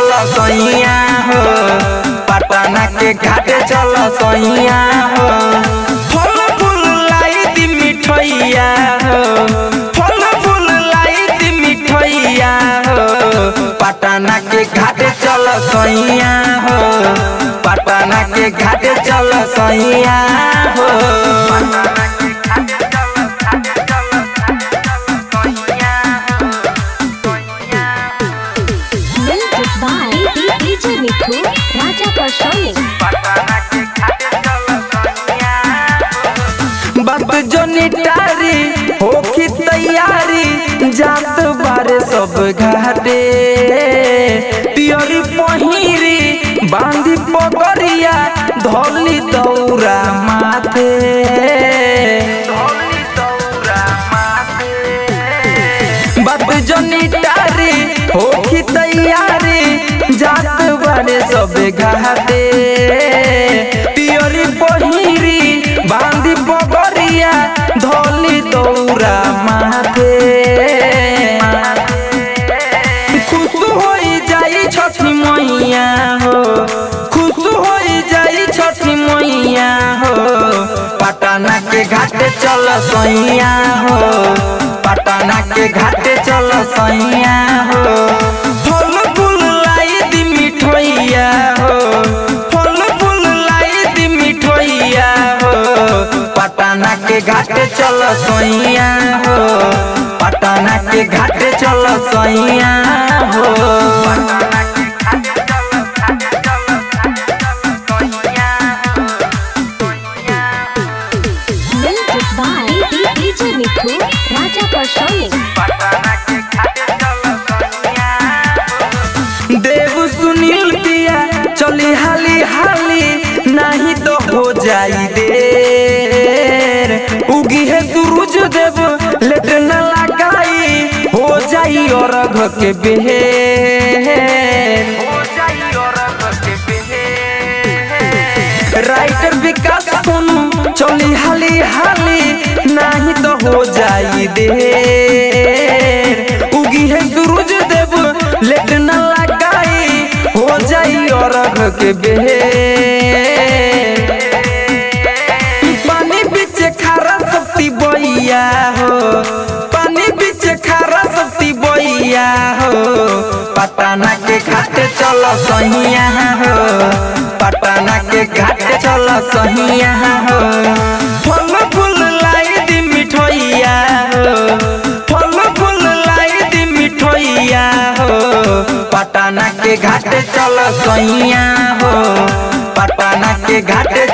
चल सैया हो पटना के घाटे चल सैया हो। फल, फूल लाई दी मिठैया हो, फल, फूल लाई दी मिठैया हो। पटना के घाटे चल सैया हो पटना के घाटे चल सैया D- DJ Mithu, Raja Personic. Patna के खाते चलो सोनिया बात जो निटारी होखी तैयारी जात बारे सब घाटे पियरी पहिरी बांधी पगरिया धोली दौरा सब घाटे। पियरी पहिरी, बांधी पगरिया धौली दौरा माथे। खुश हो जाई छठी मैया हो, खुश हो जाई छठी मैया हो। पटना के घाटे चल सैया हो पटना के घाटे चल सैया हो। घाटे चल सैया हो। पटना के घाटे चल सैया हो। पिया चली हाली हाली, नहीं तो हो जाई देर उगी है सूरज देव लेट न लगाई। हो जाई और के बेहे राइटर विकास सोनू, चली हाली हाली, नहीं तो हो जाई देर उगी है सूरज देव लेट न लगाई। हो जाई और के बेर बइया हो पटना के घाट चल सहिया हो पटना के घाट चल सहिया हो। फल, फूल लाई दी हो, फल, फूल लाई दी हो पटना के घाटे चल सहिया हो पटना के घाटे